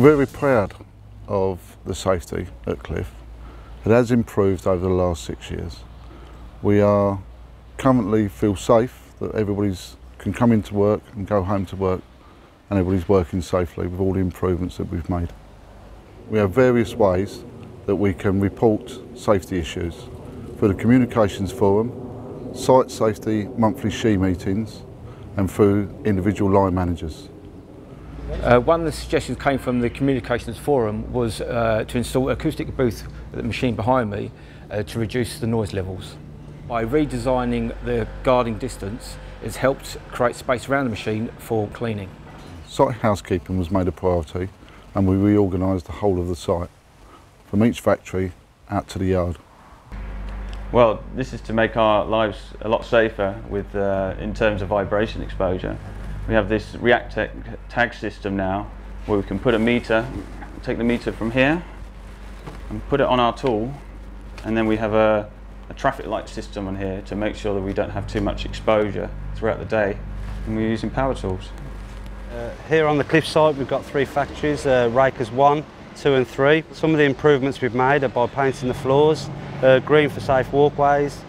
very proud of the safety at Cliff. It has improved over the last six years. We are currently feel safe that everybody's can come into work and go home to work and everybody's working safely with all the improvements that we've made. We have various ways that we can report safety issues through the Communications Forum, site safety monthly SHE meetings and through individual line managers. Uh, one of the suggestions came from the Communications Forum was uh, to install acoustic booth at the machine behind me uh, to reduce the noise levels. By redesigning the guarding distance, it's helped create space around the machine for cleaning. Site housekeeping was made a priority and we reorganised the whole of the site, from each factory out to the yard. Well, this is to make our lives a lot safer with, uh, in terms of vibration exposure. We have this React tag system now where we can put a meter, take the meter from here and put it on our tool and then we have a, a traffic light system on here to make sure that we don't have too much exposure throughout the day and we're using power tools. Uh, here on the cliff site we've got three factories, uh, Rakers 1, 2 and 3. Some of the improvements we've made are by painting the floors, uh, green for safe walkways,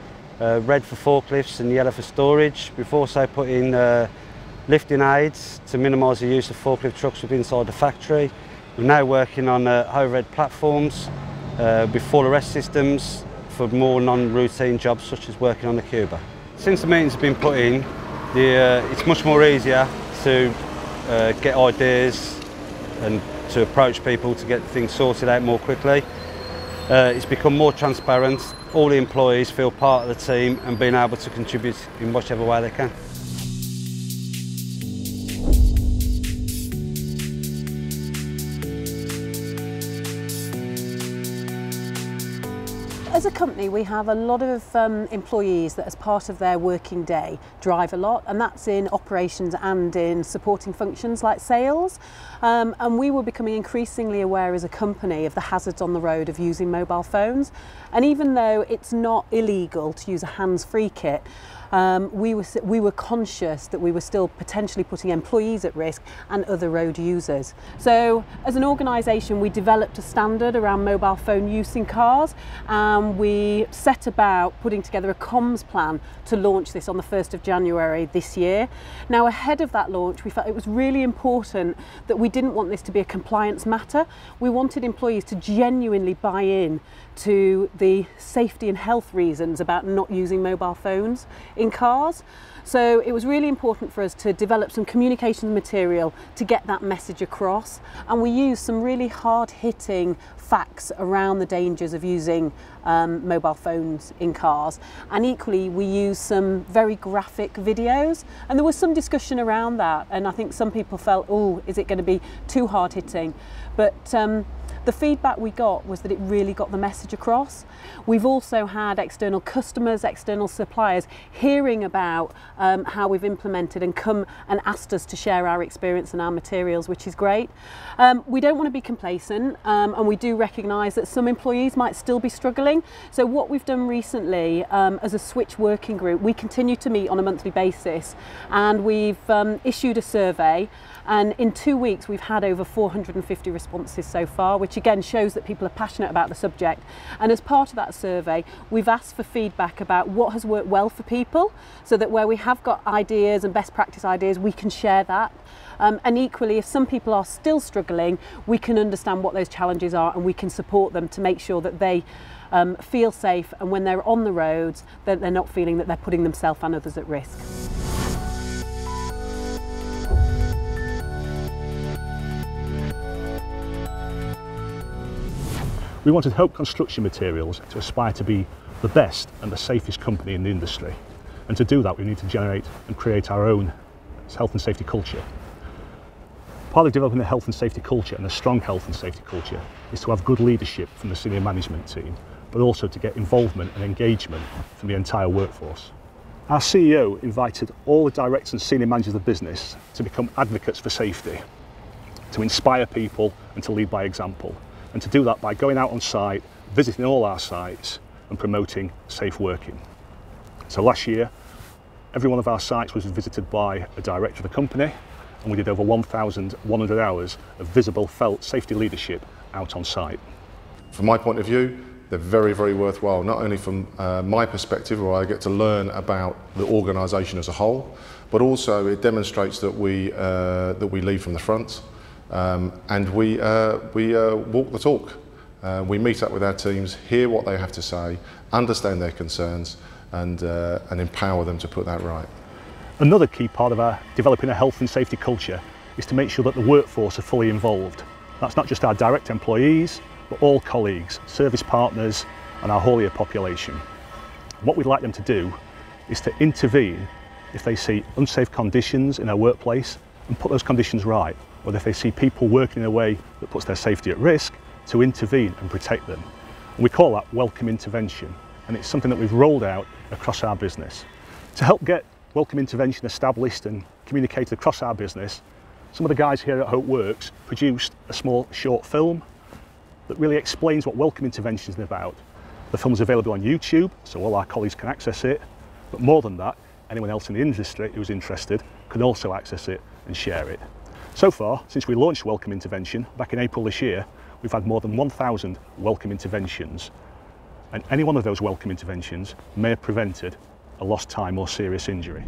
uh, red for forklifts and yellow for storage. We've also put in uh, lifting aids to minimise the use of forklift trucks within inside the factory. We're now working on uh, overhead platforms uh, with fall arrest systems for more non-routine jobs such as working on the Cuba. Since the meetings have been put in, the, uh, it's much more easier to uh, get ideas and to approach people to get things sorted out more quickly. Uh, it's become more transparent. All the employees feel part of the team and being able to contribute in whichever way they can. As a company, we have a lot of um, employees that as part of their working day drive a lot, and that's in operations and in supporting functions like sales. Um, and we were becoming increasingly aware as a company of the hazards on the road of using mobile phones. And even though it's not illegal to use a hands-free kit, um, we, were, we were conscious that we were still potentially putting employees at risk and other road users. So as an organisation we developed a standard around mobile phone use in cars and we set about putting together a comms plan to launch this on the 1st of January this year. Now ahead of that launch we felt it was really important that we didn't want this to be a compliance matter. We wanted employees to genuinely buy in to the safety and health reasons about not using mobile phones in cars. So it was really important for us to develop some communications material to get that message across. And we used some really hard hitting facts around the dangers of using um, mobile phones in cars. And equally, we used some very graphic videos. And there was some discussion around that. And I think some people felt, oh, is it going to be too hard hitting? But um, the feedback we got was that it really got the message across. We've also had external customers, external suppliers hearing about um, how we've implemented and come and asked us to share our experience and our materials, which is great. Um, we don't want to be complacent um, and we do recognise that some employees might still be struggling. So what we've done recently um, as a switch working group, we continue to meet on a monthly basis and we've um, issued a survey and in two weeks we've had over 450 responses so far, which again shows that people are passionate about the subject. And as part of that survey, we've asked for feedback about what has worked well for people, so that where we have got ideas and best practice ideas, we can share that. Um, and equally, if some people are still struggling, we can understand what those challenges are and we can support them to make sure that they um, feel safe and when they're on the roads, that they're not feeling that they're putting themselves and others at risk. We wanted Hope Construction Materials to aspire to be the best and the safest company in the industry. And to do that, we need to generate and create our own health and safety culture. Part of developing a health and safety culture and a strong health and safety culture is to have good leadership from the senior management team, but also to get involvement and engagement from the entire workforce. Our CEO invited all the directors and senior managers of the business to become advocates for safety, to inspire people and to lead by example and to do that by going out on site, visiting all our sites and promoting safe working. So last year, every one of our sites was visited by a director of the company and we did over 1,100 hours of visible felt safety leadership out on site. From my point of view, they're very, very worthwhile, not only from uh, my perspective, where I get to learn about the organisation as a whole, but also it demonstrates that we, uh, that we lead from the front um, and we, uh, we uh, walk the talk. Uh, we meet up with our teams, hear what they have to say, understand their concerns, and, uh, and empower them to put that right. Another key part of our developing a health and safety culture is to make sure that the workforce are fully involved. That's not just our direct employees, but all colleagues, service partners and our haulier population. What we'd like them to do is to intervene if they see unsafe conditions in their workplace and put those conditions right, or if they see people working in a way that puts their safety at risk, to intervene and protect them. And we call that welcome intervention, and it's something that we've rolled out across our business. To help get welcome intervention established and communicated across our business, some of the guys here at Hope Works produced a small short film that really explains what welcome intervention is about. The film is available on YouTube, so all our colleagues can access it, but more than that, anyone else in the industry who's interested can also access it and share it. So far, since we launched Welcome Intervention back in April this year, we've had more than 1,000 welcome interventions. And any one of those welcome interventions may have prevented a lost time or serious injury.